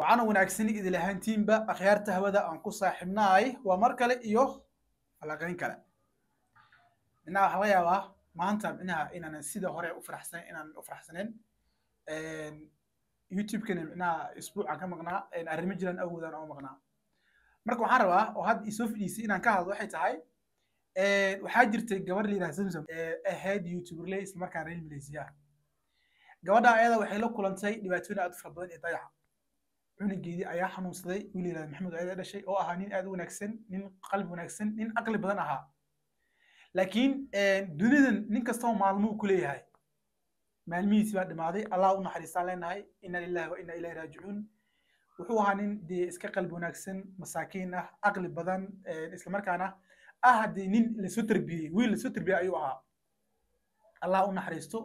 waxaana wanaagsan idil ahaantiinba akhyaarta hawada aan ku saaxiibnaay waa mar kale iyo falaqayn kale. Minaha waxaa laga yaabaa maanta minaha inaanan sida hore u faraxsan inaan u faraxsanen youtube-kana minaha ka maqnaa arrimo jiraan awgoodaan oo maqnaa. Marka waxaan rabaa oo hadda isoo fidhiisay inaan ka hadlo waxay tahay waxaa jirtay gabar la yidhaha zamzam ahayd youtuberle isla markaan reer malaysiya gabadha ayada waxay la kulantay dhibaatooyin aad u fara badan iyo dayaca cunugeedii ayaa xanuunsaday. Wiil yidhahda maxamed ayada dhashay oo ahaa nin aad u wanaagsan nin qalbi wanaagsan nin aqli badan ahaa. Laakiin dunidan nin kastaba maalmuu ku leeyahay maalmihiisi baa dhimaaday allah u naxariistaan leenahay ina lillahi wa ina ilahi raajicuun. Wuxuu ahaa nin dee iska qalbi wanaagsan masaakiin ah aqli badan islamarkaana ah dee nin la soo tarbiyey wiil la soo tarbiyey ayuu ahaa. Allah u naxariisto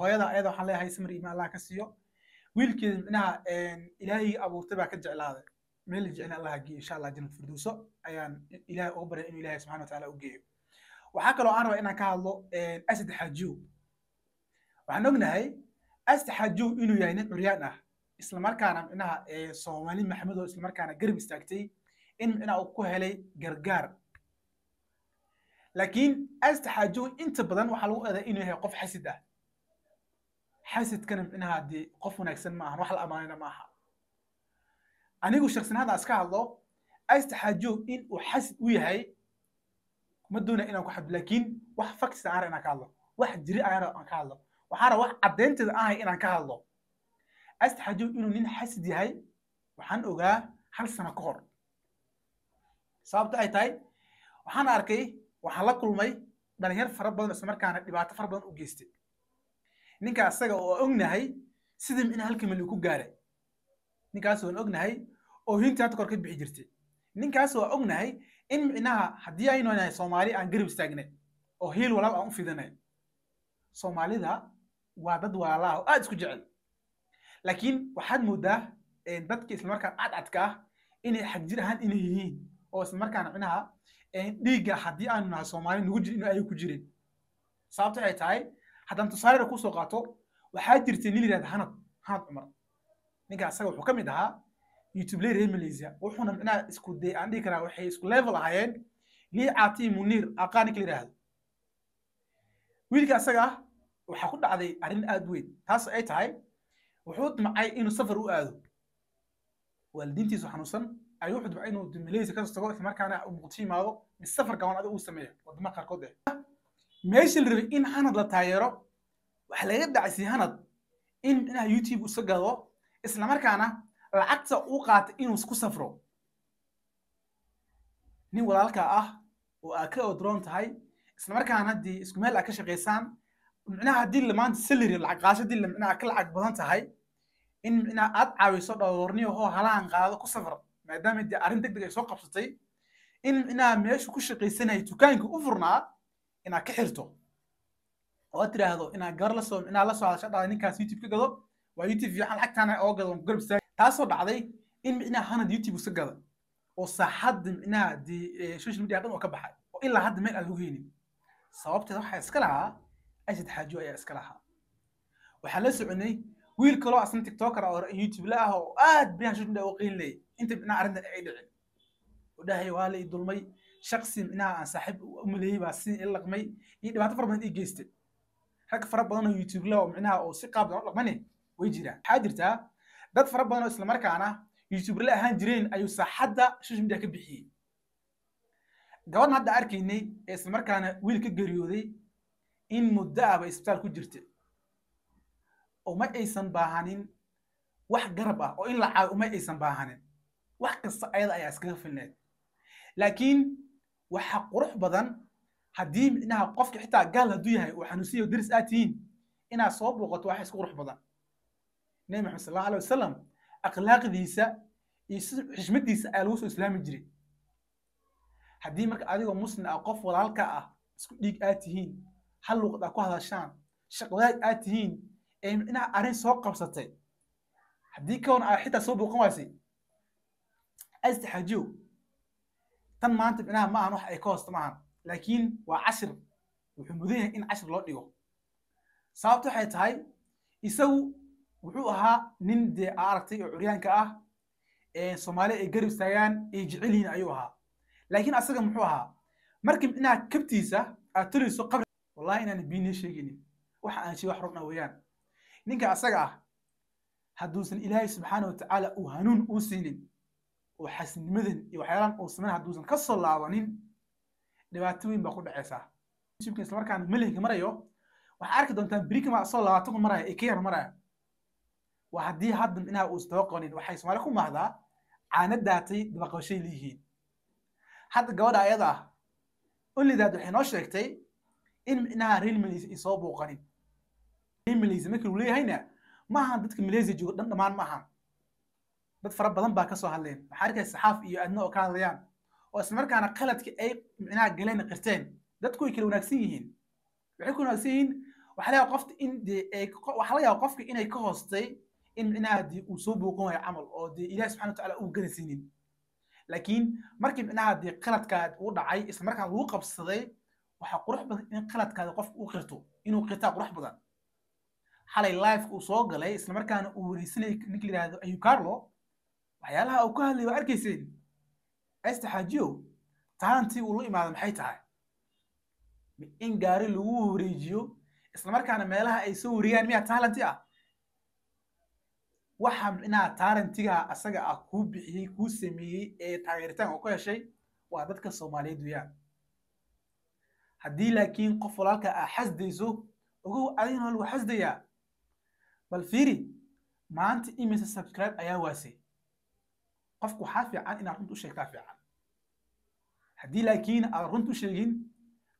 hooyada ayada waxaan leeyahay samir imaan allah ka siiyo wiilkeeda micnaha ilaahay abuurtay baa ka jeclaaday meel jecel allah geeyo insha allah jannat firdowso ayaan ilaahay uga baryay inuu ilaahay subxana watacaala u geeyo. Waxaa kaloo aan rabaa inaan ka hadlo asad xaajiw waxaan ognahay asad xaajiw inuu yahay nin curyaan ah. Islamarkaana micnaha soomaali maxamedoo islamarkaana garab istaagtay in micnaha uu ku helay gargaar. Laakiin asad xaajiw inta badan waxaa lagu eeday inuu yahay qof xasid ah xasidkana micnaha dee qof wanaagsan ma ahan wax la amaanayna ma aha anigu shaksin hadda iska hadlo astaxaajo in uu xasid u yahay kuma doonaya inaan ku xaddo laakiin wax faktisa aan inaan ka hadlo wax jiri aan aan ka hadlo waxaan rabaa wax caddaynteeda ahay inaan ka hadlo. Astaxaajo inuu nin xasid yahay waxaan ogaa hal sano ka hor. Sababto ay tahay waxaan arkay waxaan la kulmay dhalinyar fara badan isla markaana dhibaato fara badan u geystay ninka asaga oo ognahay sida micnaha halkii mali ku gaaray. Ninkaas waan ognahay oo hintii hadda kor ka bixi jirtay. Ninkaas waa ognahay in micnaha haddii aynu nahay soomaali aan garab istaagnay oo hiil walaal aan u fidanay. Soomaalida waa dad walaalaha oo aad isku jecel. Laakiin waxaad moodaa dadka islamarkaan cadcadka ah inay xagjir ahaan inay yihiin oo islamarkaana micnaha dhiigga haddii aanu nahay soomaali nagu jir inuu ayay ku jirin. Sababto ay tahay haddaan tusaale ku soo qaato waxaa jirtay nin yidhahda hanad hanad cumar. Ninka asaga wuxuu ka mid ahaa youtube reer malaysia. Wuxuuna micnaha isku day aan dhihi karaa waxay isku level ahaayeen. Lii caati muniir aqaa ninka la yidhaahdo wiilka asaga waxaa ku dhacday arrin aad weyn. Taas ay tahay wuxuu damcay inuu safar u aado. Waalidiintiisu xanuunsan ayuu wuxuu damcay inuu malaysia ka soo tago islamarkaana uu muqdisho yimaado mise safar adiga uu sameeyo wadamaha qaarkood eh meesha la rabay in hanad la taageero waxaa laga dhacsiyey hanad in micnaha youtube iska gado islamarkaana lacagta uu qaatay inuu isku safro. Nin walaalka ah oo aa ka odroon tahay islamarkaana haddii isku meel aa ka shaqaysaan micnaha haddii maanta salary lacag qaasho haddii micnaha ka lacag badan tahay in micnaha aad caawiso dhowrniyo hoo halahan qaado ku safar maadaama dee arrin deg deg ay soo qabsatay in micnaha meeshu ku shaqaysanayay dukaanka u furnaa inaad ka xirto oo tiraahdo inaad gabar la soo inaad la soo dhada ninkaas youtube ka gado waa youtube fiican lacagtaana oo gado garab istaag. Taasoo dhacday in micnaha hanad youtube iska gada oo saaxadda micnaha dee social media dhan oo ka baxay oo ilaa hadda meel aan lagu heynin. Sababteeda waxaa iska lahaa asad xaajo ayaa iska lahaa. Waxaan la soconay wiil kaloo asna tiktoker oo youtube la ah oo aad bayaan social media u qiinlayay inta micnaha arrintan ay dhicin. Oo dhahay waa la i shaksi micnaha aan saaxiib u maleeyey baa si i laqmay. Iyo dhibaato fara badan ii geystay. Rag fara badan oo youtube la oo micnaha oo si qaab u dhaqmane way jiraan. Waxaa jirtaa dad fara badan oo islamarkaana youtube ahaan jireen ayuu saaxadda social media ka bixiyey. Gabadhan hadda arkaynay ee islamarkaana wiil ka geeriyooday in muddo ahba isbitaal ku jirta oo aysan baahanin wax garab ah oo in la caawi uma aysan baahanin. Wax kasta ayada ayaa iskaga filneed. Laakiin waxaa qurux badan haddii micnaha qofka xitaa gaal hadduu yahay oo xanuunsiyo daris aad tihiin inaad soo booqato waxa isku qurux badan. Nebi maxamed sal allahu alay wasalam akhlaaqdiisa iyo xishmadiisa ayaa lagu soo islaami jiray haddii marka adigoo muslim ah qof walaalka ah isku dhiig aad tihiin hal luuqad aad ku hadashaan shaqwadaag aad tihiin ee micnaha arrin soo qabsatay haddii kawan aa xitaa soo booqan waysay astaxaajiyo tan maanta micnaha ma ahan wax ay ka hoosta ma ahan. Laakiin waa cashir wuxuu mudan yahay in cashir loo dhigo. Sababta waxay tahay isagu wuxuu ahaa nin dee aa aragtay oo curyaanka ah soomaali ay garab istaagaan ay jecel yihiin ayuu ahaa. Laakiin asaga muxuu ahaa markii micnaha kabtiisa aad tolayso qabri wallahi inaan biinii sheeginin waxa aan sheeg wax run ah weeyaan. Ninka asaga ah hadduusan ilaahay subxaana wa tacaala uu hanuun uu siinin oo xasinimadan iyo waxyaalaan uu samayn hadduusan ka soo laabanin dhibaato weyn baa ku dhacaysaa youtubeka isla markaana melihinka marayo waxaa arki doontaan berikama asoo labaatan kun maraya ee ka yar maraya waa haddii hadda micnaha uusan daba qabanin waxay soomaali ku mahdaa caana daatay dabaqabashay leeyihiin hadda gabadha ayada ah onlidaad waxay noo sheegtay in micnaha real malaysia ay soo booqanin real malaysia markii uu leeyahayna maahan dadka malaysia joogo dhan dhammaan maahan dad fara badan baa ka soo hadleen. Waxaa arkay saxaaf iyo adna oo ka hadlayaan? Oo isla markaana qaladka ay micnaha galeen qirteen. Dadku way kala wanaagsan yihiin. Waxay ku wanaagsan yihiin waxaa qofta in waxaa laga yaaba qofka inay ka hoostay in micnaha dee uu soo booqan waayo camal oo dee ilahi subxana watacaala uu garansiinin laakiin markii micnaha dee qaladkaad uu dhacay isla markaan lagu qabsaday waxaa qurux badan in qaladkaada qofka uu qirto inuu qirtaa qurux badan. Xalay life uu soo galay isla markaana uu wareysanayay ninka la yidhahdo ayub carlo waxyaalaha uu ka hadlay waa arkayseen esta xaajiyo taantii uu la imaado maxay tahay? In gaari lagu wareejiyo isla markaana meelaha ay soo wareeyaan miyaa taalanti ah. Waxa micnaha taalantiga asaga ah kuu bixiyey kuu sameeyey ee taageeritaan oo ku heshay waa dadka soomaaliyeed weeyaan. Haddii laakiin qof walaalka aa xasdayso ogow adigana lagu xasdayaa. Bal fiiri maanta imise subscribe ayaa waasay qofku waxaa fiican inaad runta u sheegtaa fiican haddii laakiin aad runta u sheegin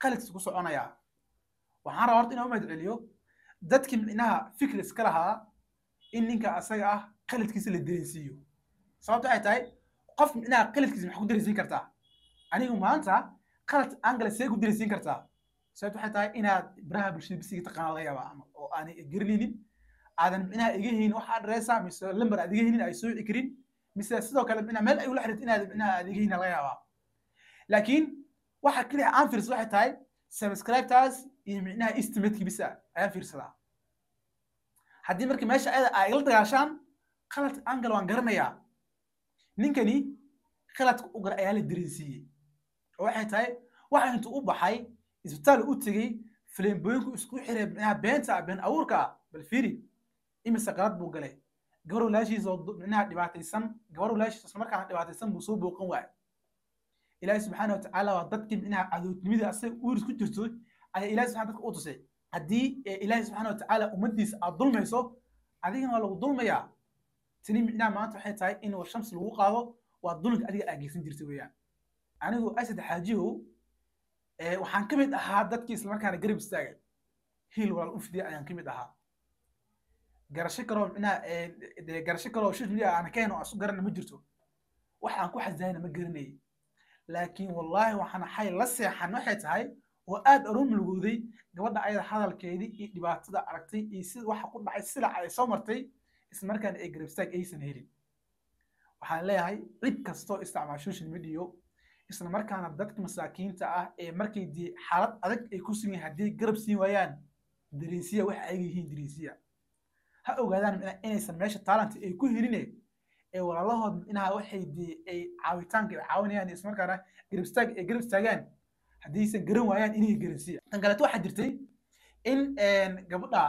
qaladkiisa ku soconayaa waxaan rabaa horta inaan u mahad celiyo dadkii micnaha fikir iska lahaa in ninka asaga ah qaladkiisa la dareensiiyo sababto waxay tahay qof micnaha qaladkiisa maxaa ku dareensiin kartaa anigu maanta qalad angale see ku dareensiin kartaa sababto waxay tahay inaad baraha bulshada bisiga taqaana laga yaabaa ama oo aanay garanaynin aadan micnaha iga haynin wax mise lamber aad iga ay soo wici karin mise sidoo kale micnaha meel ay ula xiriirto inaad micnaha aad iga haynin laga yaabaa. Laakiin waxa keliya aan fiirsado waxay tahay subscribetaas iyo micnaha estimatekii bisa ayaan fiirsadaa haddii markii meesha ayada ay igala dagaashaan qalad angal waan garanayaa. Ninkani qaladka u gar ayaa la dareensiiyey. Oo waxay tahay waxa intuu u baxay isbitaal u tegey faleembooyinku isku xiray micnaha beenta been abuurka ah bal fiiri imise qalad buu galay gabar walaashiisa oo micnaha dhibaataysan gabar walaashiisa isla dhibaataysan buu soo booqan waayay ilaahi subxaana watacaala waa dadkii micnaha cadoodnimada asaga uuris ku jirto ayaa ilahi subxana dadka u tusay. Haddii ilaahi subxaana watacaala ummaddiisa aad dulmayso adigana waa lagu dulmayaa. Tani micnaha maanta waxay tahay in shams lagu qaado waa dulmka adiga aa geysan jirta weeyaan. Anigu asad xaajiyow waxaan ka mid ahaa dadkii islamarkaana garab istaagay. Hiil walaal u fidiyay ayaan ka mid ahaa garasho kaloo micnaha dee garasho kaloo social media aan ka isu garana ma jirto. Wax aan ku xasdaayna ma garanayay laakiin wallaahi waxaan xay la seexan waxay tahay oo aad aroon mulugooday gabadha ayada hadalkeedii iyo dhibaatada aragtay iyo sida waxa ku dhacay silaca ay soo martay isla markaana ay garab istaag aysan helin. Waxaan leeyahay cid kastoo isticmaal social media isla dadka masaakiinta ah ee markay xaalad adag ay ku sugan haddii garab siin waayaan dareensiya waxa ay yihiin dareensiya ha ogaadaan inaysan meesha taalanta ay ku heline ee walaalahood inaha waxay ay caawitaanka ay caawinayaan isla markaana ay garab istaagaan. Haddaysan garan waayaan inay garansiya tan kaleeto waxaa jirtay in gabadha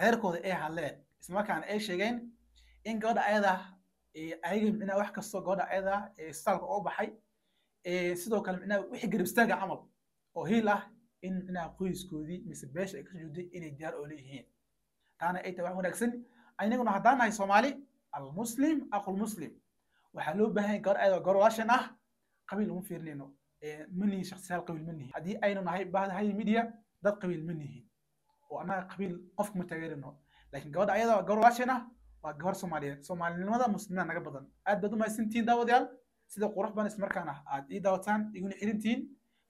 reerkooda ay hadleen. Isla ay sheegeen in gabadha ayada ayaga micnaha wax kastoo gabadha ayada isbitaalka oo baxay sidoo kale micnaha wixii garab camal oo hiil ah in micnaha qoyskoodii mise beesha ay ka sujuuday inay diyaar oo leeyihiin taana ay tahay wax wanaagsan. Aynaguna haddaan nahay soomaali almuslim aqulmuslim. Waxaa loo baahan ayada gabadh walaashan ah qabiil lama fiirinayno manihi shaksiyaal qabiil ma nihin haddii aynu nahay bahda media dad qabiil ma nihin oo annaga qabiil qofka ma taageerino. Laakiin gabadha ayada walaashan ah waa gabar soomaaliyeed. Soomaalinimada muslimiina naga badan. Aad baad u daawadayaal sida qurux badan ismarkaana aad ii daawataan iguna xirintihiin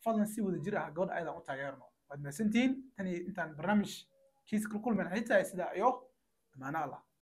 fadlan si wada jir ah gabadha ayadaan u taageerno. Waad mahadsantihiin tan intaan barnaamij kiis kulkulmen xitaa sida iyo amaano allah